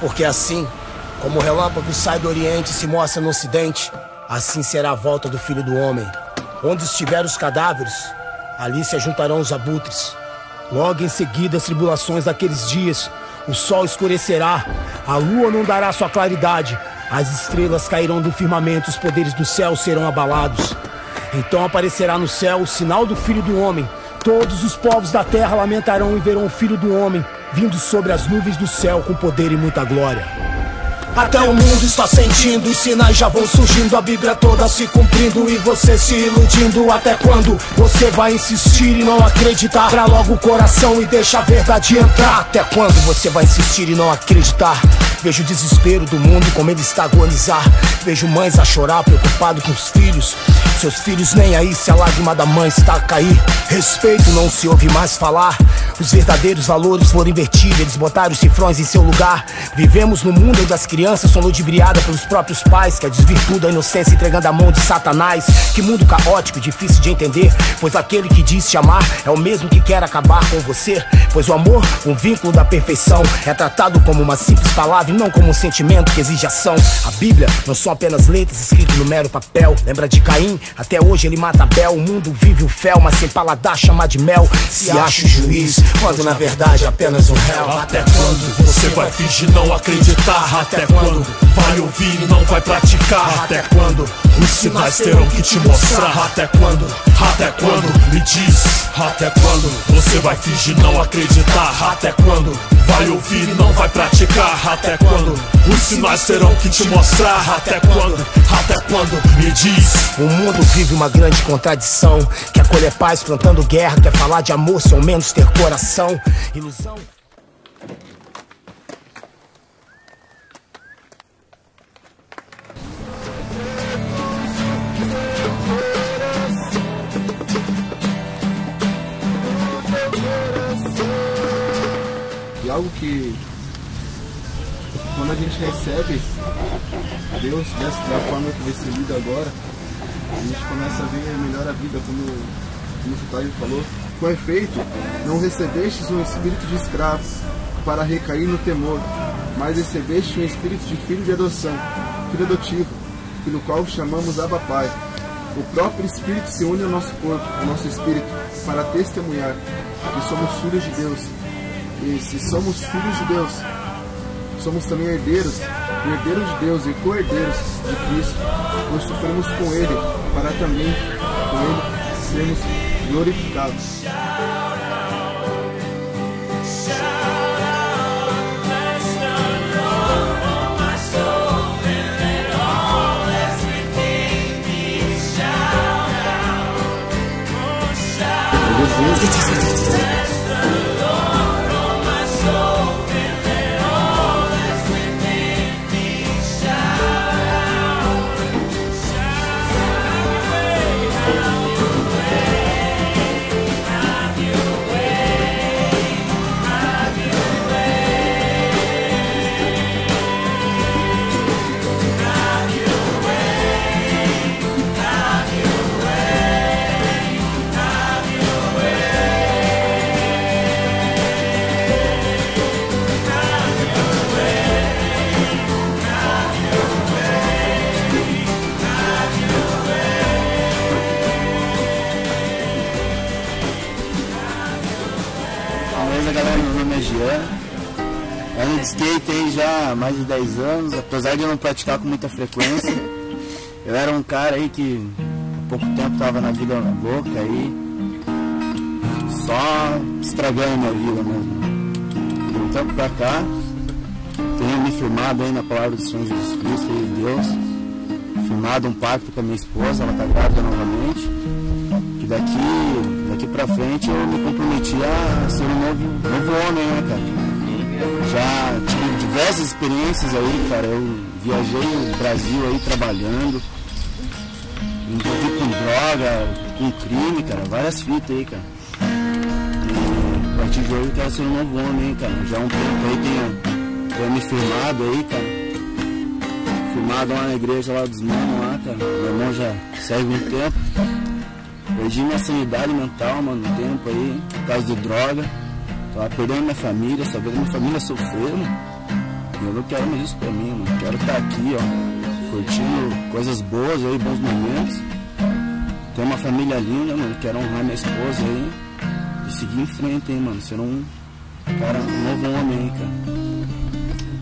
Porque assim, como o relâmpago sai do Oriente e se mostra no Ocidente, assim será a volta do Filho do Homem. Onde estiver os cadáveres, ali se juntarão os abutres. Logo em seguida, as tribulações daqueles dias, o sol escurecerá, a lua não dará sua claridade, as estrelas cairão do firmamento, os poderes do céu serão abalados. Então aparecerá no céu o sinal do Filho do Homem. Todos os povos da terra lamentarão e verão o Filho do Homem vindo sobre as nuvens do céu com poder e muita glória. Até o mundo está sentindo, os sinais já vão surgindo, a Bíblia toda se cumprindo e você se iludindo. Até quando você vai insistir e não acreditar? Pra logo o coração e deixa a verdade entrar. Até quando você vai insistir e não acreditar? Vejo o desespero do mundo como ele está a agonizar. Vejo mães a chorar, preocupado com os filhos. Seus filhos nem aí se a lágrima da mãe está a cair. Respeito não se ouve mais falar. Os verdadeiros valores foram invertidos, eles botaram os cifrões em seu lugar. Vivemos no mundo onde as crianças são ludibriadas pelos próprios pais, que é desvirtuda a inocência entregando a mão de Satanás. Que mundo caótico, difícil de entender. Pois aquele que diz te amar é o mesmo que quer acabar com você. Pois o amor, um vínculo da perfeição, é tratado como uma simples palavra e não como um sentimento que exige ação. A Bíblia não são apenas letras escritas no mero papel. Lembra de Caim? Até hoje ele mata Abel. O mundo vive o fel, mas sem paladar chama de mel. Se acha o juiz, quando na verdade apenas um réu. Até quando você vai fingir não acreditar? Até quando vai ouvir e não vai praticar? Até quando os sinais terão que te mostrar? Até quando? Até quando? Me diz. Até quando você vai fingir não acreditar? Até quando vai ouvir e não vai praticar? Até quando os sinais terão que te mostrar? Até quando? Até quando? Me diz. O mundo vive uma grande contradição. Quer colher paz plantando guerra, quer falar de amor sem ao menos ter coração. Ilusão. E algo que quando a gente recebe Deus dessa da forma que vai ser agora, a gente começa a ver melhor a vida, como, como o Taio falou. Com efeito, não recebestes um espírito de escravo para recair no temor, mas recebeste um espírito de filho de adoção, filho adotivo, pelo qual chamamos Abba Pai. O próprio Espírito se une ao nosso corpo, ao nosso espírito, para testemunhar que somos filhos de Deus. E se somos filhos de Deus, somos também herdeiros, herdeiros de Deus e co-herdeiros de Cristo, pois sofremos com Ele, para também com Ele sermos glorificados. Beleza, galera? Meu nome é Jean. Ando de skate aí já há mais de 10 anos, apesar de eu não praticar com muita frequência. Eu era um cara aí que há pouco tempo tava na vida louca aí, só estragando a minha vida mesmo. De um tempo pra cá, tenho me firmado aí na palavra do Senhor Jesus Cristo e de Deus. Firmado um pacto com a minha esposa, ela tá grávida novamente. Que daqui, daqui pra frente eu me comprometi a ser um novo, novo homem, né, cara? Já tive diversas experiências aí, cara. Eu viajei o Brasil aí trabalhando, me envolvi com droga, com crime, cara, várias fitas aí, cara. E a partir de hoje eu quero ser um novo homem, cara. Já há um tempo aí tenho, tenho me firmado aí, cara. Firmado lá na igreja lá dos manos lá, cara. Meu irmão já serve um tempo. Perdi minha sanidade mental, mano, um tempo aí, por causa de droga. Tava perdendo minha família, só vendo minha família sofrendo. Eu não quero mais isso pra mim, mano. Quero estar aqui, ó, curtindo coisas boas aí, bons momentos. Ter uma família linda, mano. Quero honrar minha esposa aí. E seguir em frente, hein, mano. Ser um cara, um novo homem aí, cara.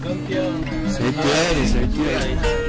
Campeão. Certeza, certeza.